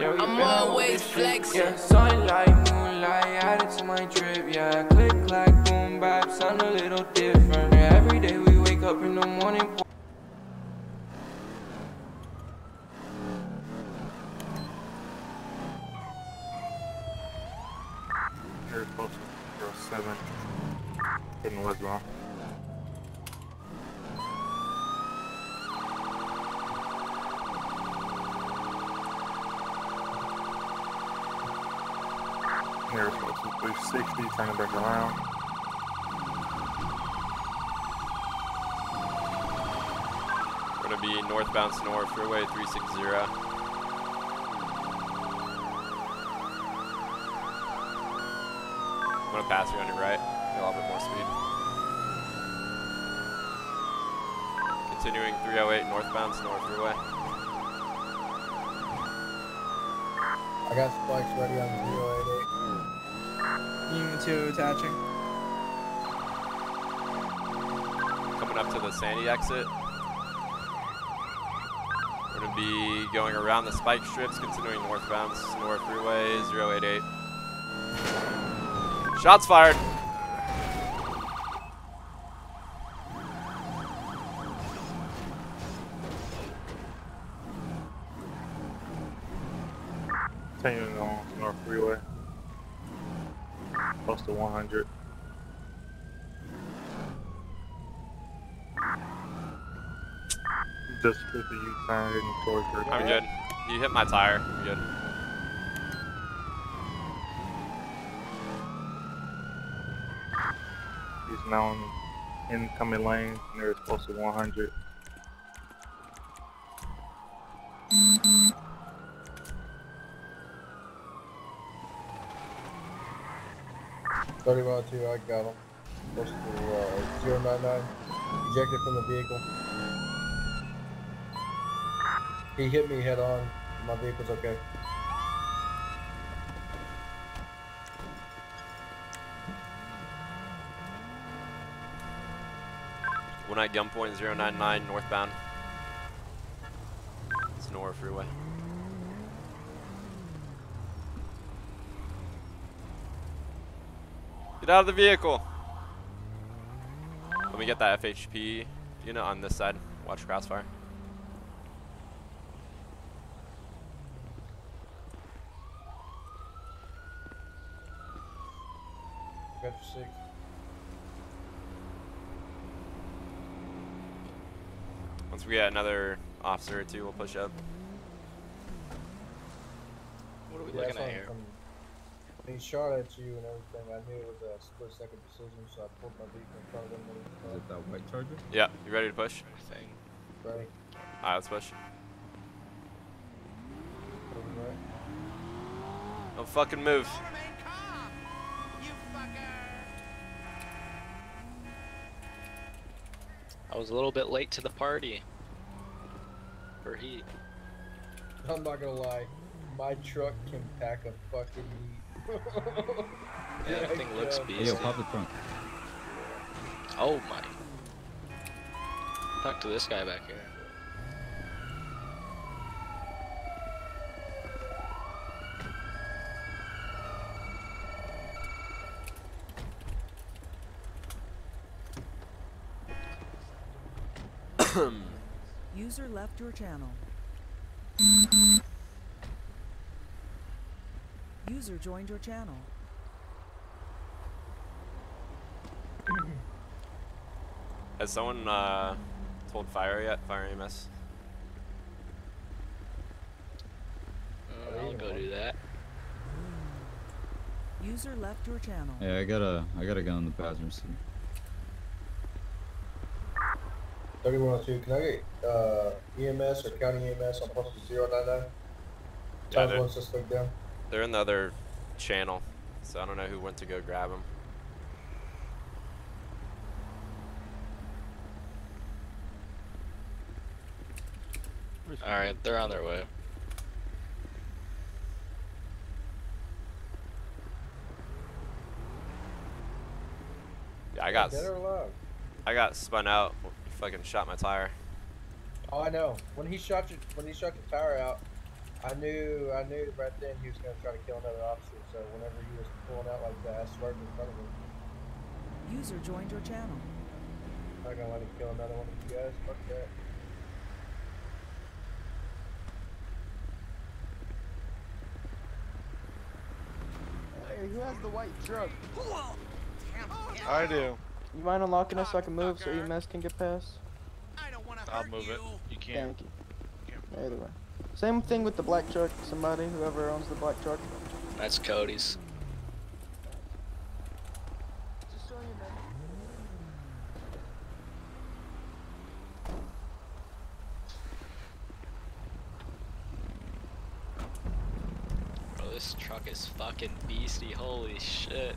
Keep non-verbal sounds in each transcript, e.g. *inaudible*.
Yeah, I'm always flexing. Yeah, sunlight, moonlight, added to my drip. Yeah, click, clack, boom, bap, sound a little different. Yeah, every day we wake up in the morning. Very close to 07. Hitting westbound. Nearest close to 360, back around. We're gonna be northbound Senora Freeway 360. I'm gonna pass you on your right. Get a little bit more speed. Continuing 308 northbound Senora Freeway. I got spikes ready on 088. Union 2 attaching. Coming up to the Sandy exit. We're gonna be going around the spike strips, continuing northbound north Freeway 088. Shots fired. Continuing on North Freeway. Close to 100. Just with the U-turn heading towards your I'm good. You hit my tire. I'm good. He's now in incoming lane near close to 100. Thirty-one two, I got him. Close to uh, 099. Ejected from the vehicle. He hit me head on. My vehicle's okay. One at gunpoint 099 northbound. It's Senora Freeway. Get out of the vehicle. Let me get that FHP unit on this side. Watch crossfire. Got your six. Once we get another officer or two, we'll push up. What are we Yeah, looking at him here? From- He shot at you and everything. I knew it was a split second decision, so I pulled my vehicle in front of him. Is it that white charger? Yeah, you ready to push? Thing. Ready? Alright, let's push. Moving right. Don't fucking move. I was a little bit late to the party. For heat. I'm not gonna lie. My truck can pack a fucking heat. Yeah, that thing looks God. Yo, pop the trunk. Oh my. Talk to this guy back here. User left your channel. User joined your channel. Has someone uh, told fire yet? Fire EMS? Uh, I'll go do that. User left your channel. Yeah, I got a, I got a gun in the passenger seat. 3102, can I get uh, EMS or county EMS on post 099? Yeah, Times they're- one suspect down. They're in the other channel, so I don't know who went to go grab them. Alright, they're on their way. Yeah, I got Dead or? I got spun out. Fucking shot my tire. Oh, I know. When he shot you, when he shot your tire out, I knew, I knew right then he was gonna try to kill another officer. So whenever he was pulling out like that, I swerved in front of him. User joined your channel. I'm not gonna let him kill another one of you guys. Fuck that. Hey, who has the white truck? I do. You mind unlocking it so I can move so EMS can get past? I'll move it. You can't. Thank you. Either way. Same thing with the black truck. Somebody, whoever owns the black truck. That's Cody's. Bro, this truck is fucking beastie. Holy shit.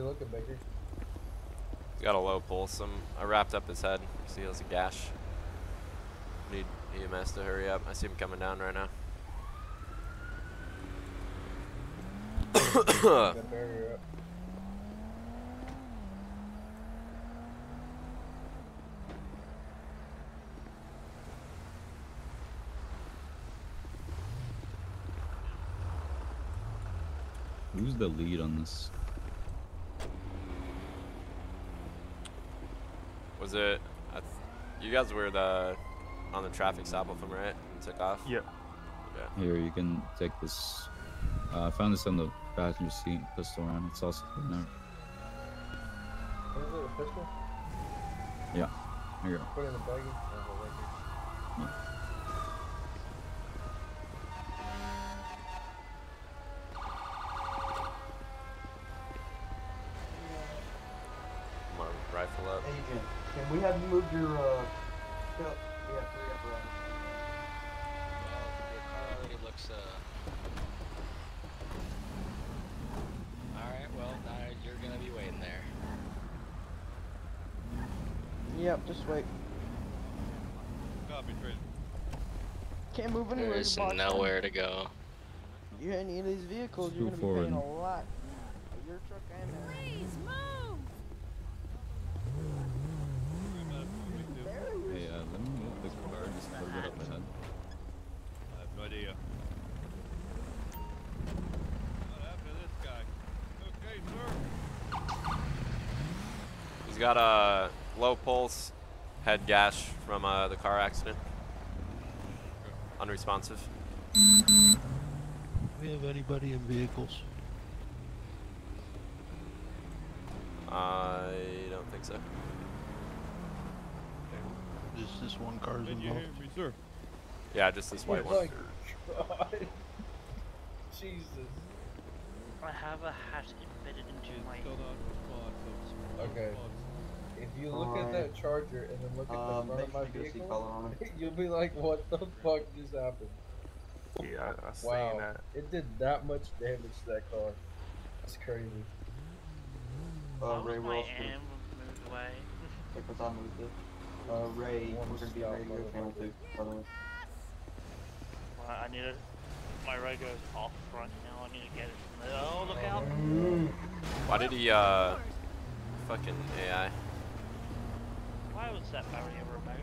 How's he looking, Baker? He's got a low pulse. Some I wrapped up his head. See, he has a gash. Need EMS to hurry up. I see him coming down right now. *coughs* Got barrier up. Who's the lead on this? Was it? I th you guys were the on the traffic stop with him, right? And took off. Yep. Yeah. Here, you can take this. Uh, I found this on the passenger seat, pistol round. It's also in there. What is it, a pistol? Yeah. Here you go. Put it in the buggy. Rifle up. Agent, can we have you move your uh cup? We have three apparatus. Well, the car already looks, uh... Alright, well, now you're gonna be waiting there. Yep, just wait. Copy, Trent. Can't move anywhere. There's you're in. nowhere to go. You hit any of these vehicles, Just you're move gonna be paying a forward. lot. Your truck and that. Hey, uh, let me move this car just a little bit up ahead. I have no idea. What happened to this guy? Okay, sir. He's got a low pulse, head gash from uh, the car accident. Unresponsive. we have anybody in vehicles? I don't think so. Just this one car's Did you involved? hear me, sir? Yeah, just this white one. *laughs* Jesus. I have a hat embedded into my. Still not respond, folks. Okay. If you look at that charger and then look at the Um, front make of my sure you go see vehicle, color on it. you'll be like, what the fuck just happened? Yeah, I, I seen Wow. that. It did that much damage to that car. That's crazy. Uh, Why Ray, was we're my all supposed am moved away? *laughs* because I moved it. Uh, Ray, One we're gonna be scout ready to go channel two, by the way. Well, I need to. My radio's off right now. I need to get it from there. Oh, look out! Why did he, uh, fucking AI? Why was that barrier removed?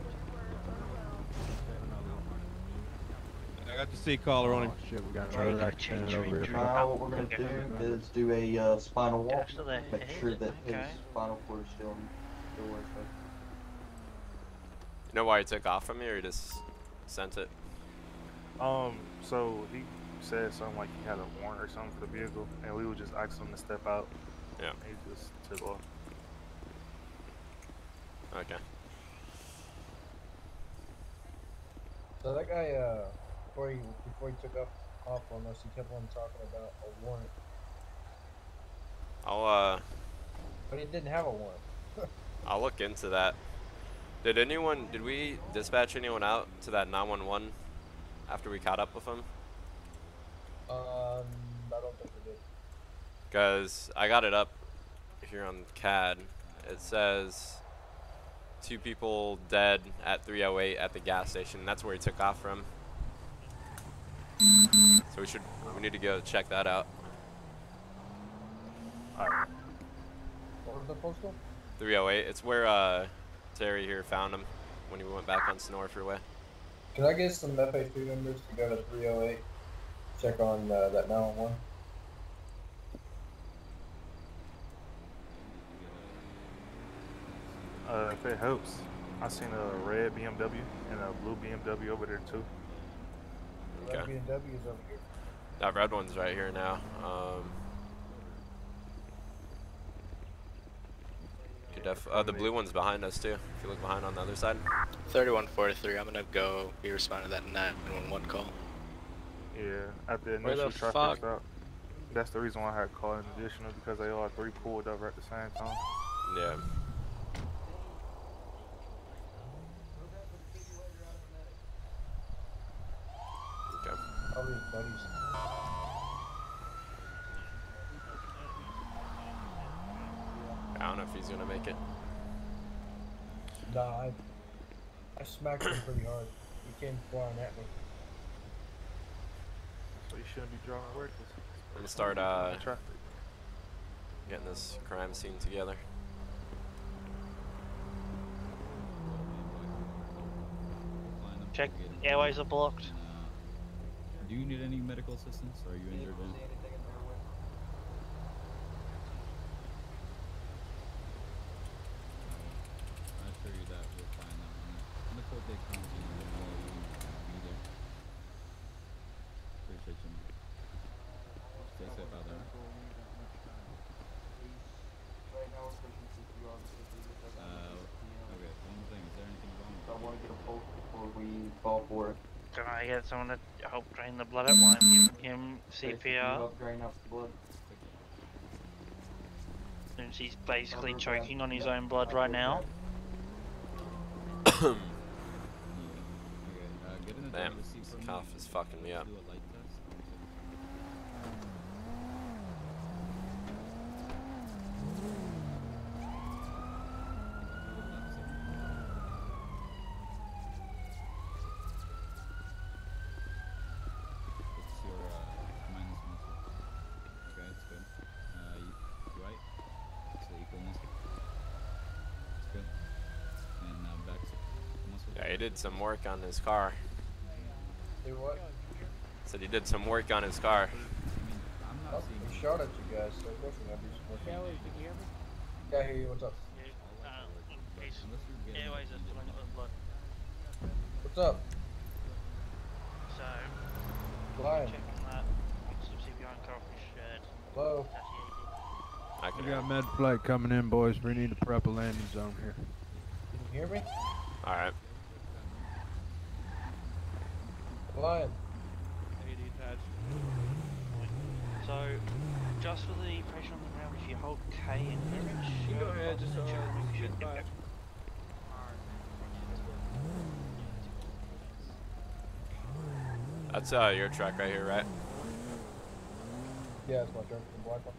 I got the C collar on him. Shit, we got Right, another I accident changed over here. Now, what we're gonna Okay. do is do a uh, spinal walk. Just to Make sure that his spinal cord is still, still works. You know why he took off from me, or he just sent it? Um, so he said something like he had a warrant or something for the vehicle, and we would just ask him to step out. Yeah. And he just took off. Okay. So that guy, uh, before he before he took off off on us, he kept on talking about a warrant, I'll, uh, but he didn't have a warrant. *laughs* I'll look into that. Did anyone, did we dispatch anyone out to that 911 after we caught up with him? Um, I don't think we did. Because I got it up here on CAD. It says two people dead at 308 at the gas station. That's where he took off from. So we should we need to go check that out. Alright. What was the postal? 308. It's where uh, Terry here found him when he went back on Senora Freeway. Can I get some FA3 members to go to 308? Check on uh, that 911. Uh, if it helps, I seen a red BMW and a blue BMW over there too. That Okay. BMW is over here. That red one's right here now. Um, you def- uh, the blue one's behind us too. If you look behind on the other side. 3143, I'm gonna go be responding to that 911 call. Yeah, at the Where the initial traffic fuck? stop. That's the reason why I had called in additional because they all three pulled over at the same time. Yeah. Okay. Probably his buddies. I don't know if he's gonna make it. Nah, I, I smacked him pretty hard. He came flying at me. So you shouldn't be driving reckless. I'm gonna start uh, getting this crime scene together. Check. Airways are blocked. Do you need any medical assistance? Or are you injured? in? I assure you that we'll find them. When the court date comes, you know, know you be there. Appreciate you. Stay safe out there. Right now, we're pushing CPR because we just have Uh, okay, one thing. Is there anything wrong So I want to get a pulse before we fall for it. Can I get someone to help drain the blood out while I'm giving him CPR? help drain out blood. Since he's basically choking on his own blood right now. Okay, *coughs* uh, get in the Damn, driver's this for is fucking me up. Do a light test. What's your uh, minus muscle? Okay, that's good. Uh, you, right? So equal muscle. That's good. And uh, back muscle. Yeah, he did some work on his car. Do what? Said he did some work on his car. Oh, he shot at you guys, so of course we're gonna do some. Kelly, can you hear me? Yeah, I hear you. What's up? Uh, in case airways are filling up with blood. What's up? So, Lion. check on that. Some CPR and cut off. Hello. That's the I We got med flight coming in, boys. We need to prep a landing zone here. Can you hear me? All right. Lion. So, just for the pressure on the ground, if you hold K and damage, you go ahead, just should get back. That's uh your truck right here, right? Yeah, it's my truck. The black one.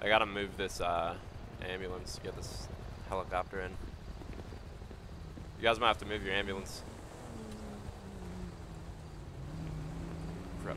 I gotta move this uh ambulance. Get this helicopter in. You guys might have to move your ambulance. Prep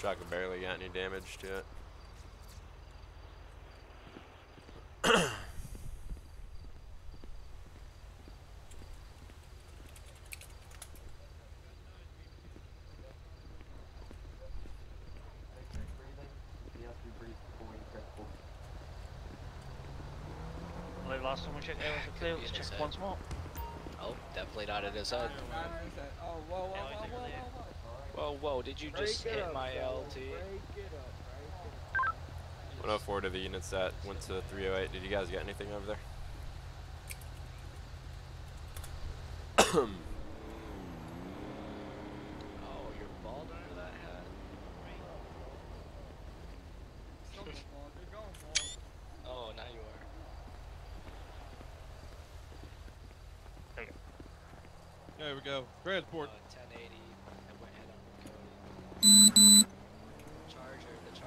truck barely got any damage to it. Well, the last time we checked there was a clear, let's check once more. Oh, definitely not at his head. Oh, whoa, whoa, whoa, whoa, whoa, Whoa, whoa, did you just Break hit up, my bro. LT? 104 to the units that went to 308. Did you guys get anything over there? *coughs* Oh, you're bald under that hat. *laughs* oh, now you are. There we go. Transport. Uh,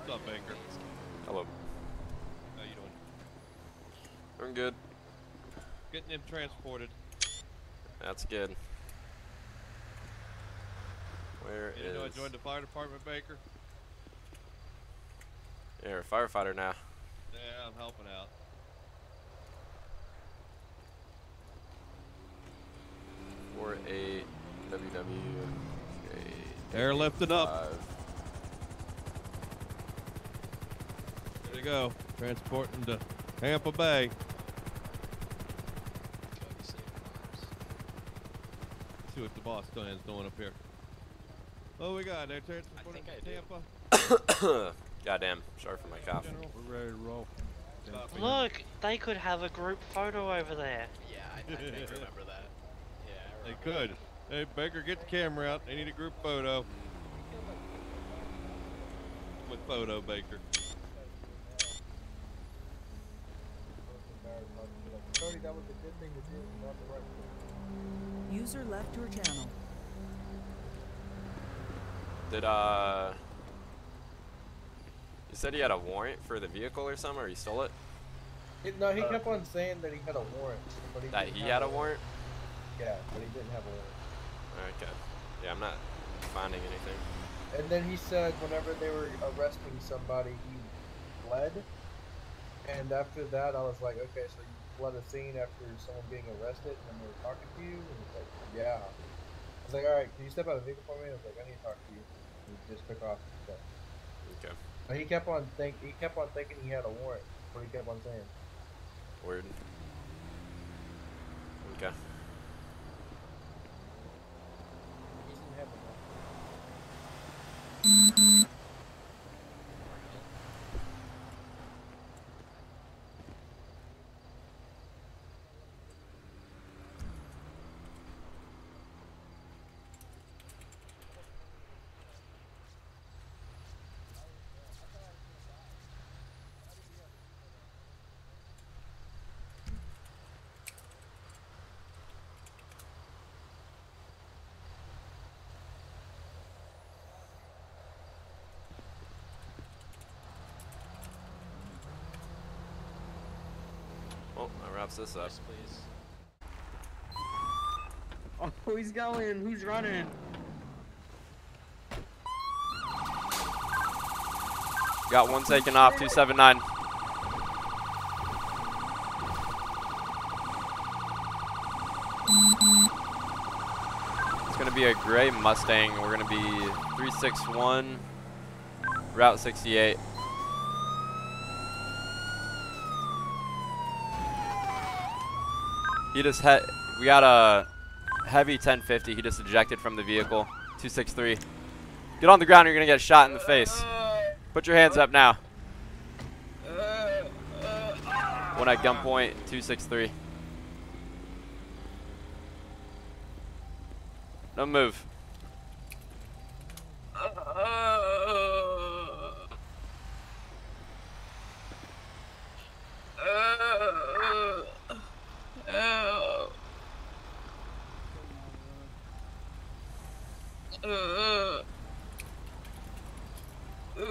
What's up, Baker? Hello. How you doing? I'm good. Getting him transported. That's good. Where You know I joined the fire department, Baker? You're a firefighter now. Yeah, I'm helping out. Four eight WW. They're up. There you go. Transporting to Tampa Bay. See what the boss is doing up here. Oh, we got there. Transporting to Tampa. *coughs* Goddamn. Sorry for my cough. We're ready to roll. Look, they could have a group photo over there. Yeah, I, I think remember that. Yeah, I They remember. could. Hey, Baker, get the camera out. They need a group photo. Mm. With photo, Baker. Cody, that was a good thing to do, not the right thing. User left your channel. Did uh? You said he had a warrant for the vehicle or something, or he stole it? He- no, he kept on saying that he had a warrant, but he That didn't he had a warrant? Yeah, but he didn't have a warrant. Okay. Yeah, I'm not finding anything. And then he said whenever they were arresting somebody, he fled. And after that, I was like, okay, so you fled a scene after someone being arrested, and they were talking to you? And he's like, yeah. I was like, all right, can you step out of the vehicle for me? I was like, I need to talk to you. And he just took off. So. Okay. But he kept on think he kept on thinking he had a warrant. What he kept on saying. Word. Okay. He didn't have a warrant. Well, that wraps this up. please. Oh, he's going. Who's running? Got one taken off, 279. It's gonna be a gray Mustang. We're gonna be 361 Route 68. He just had, we got a heavy 1050. He just ejected from the vehicle. 263. Get on the ground or you're gonna get shot in the face. Put your hands up now. One at gunpoint, 263. No move. Uh, Uh, uh, uh,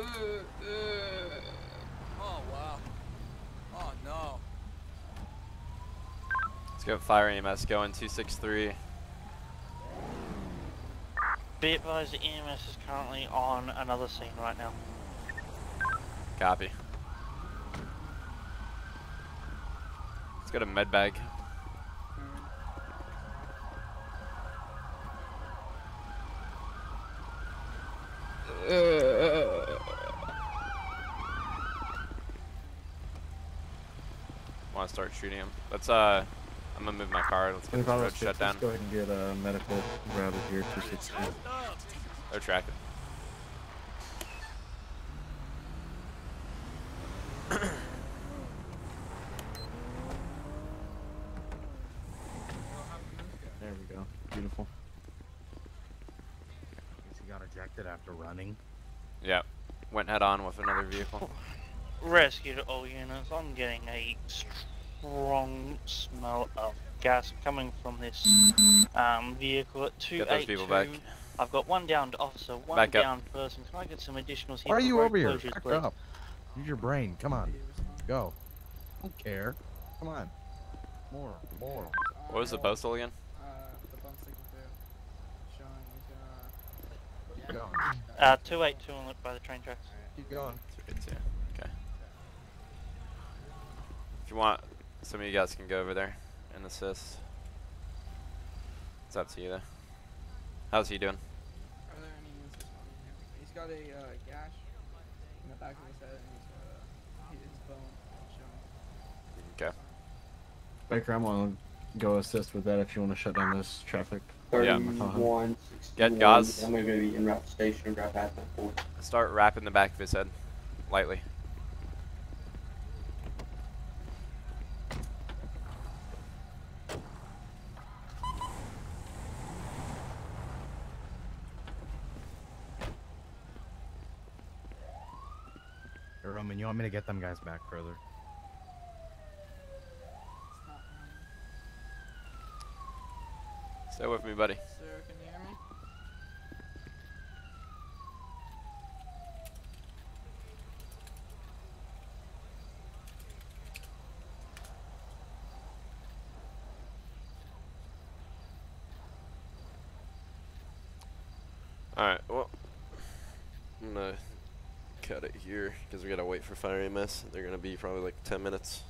oh wow. Oh no. Let's go fire EMS going 263. Be advised, the EMS is currently on another scene right now. Copy. Let's go to med bag. Want to start shooting him? Let's uh, I'm gonna move my car. Let's get the road shut down. Go ahead and get uh, medical routed here, 260. They're tracking. *coughs* There we go. Beautiful. Guess he got ejected after running. Yep. Went head on with another vehicle. Rescued all units. I'm getting a strong smell of gas coming from this um, vehicle at Get 282. I've got one downed officer, one Back up. person. Can I get some additional? here? Why are you over here? closures, Back please? up. Use your brain. Come on. Go. Don't care. Come on. More. More. What was the postal again? Keep going. Uh, 282 on the, by the train tracks. Keep going. Okay. If you want, some of you guys can go over there and assist. It's up to you though. How's he doing? Are there any wounds this one? He's got a uh, gash in the back of his head and he's, uh, he- his bone showing. Okay. Baker, I'm gonna go assist with that if you want to shut down this traffic. Yeah. Get 61. I'm going to go to the in-route station and grab Admin 4. Start wrapping the back of his head, lightly. Hey, Roman, you want me to get them guys back further? Stay with me, buddy. Sir, can you hear me? Alright, well, I'm gonna cut it here because we gotta wait for fire EMS. They're gonna be probably like 10 minutes.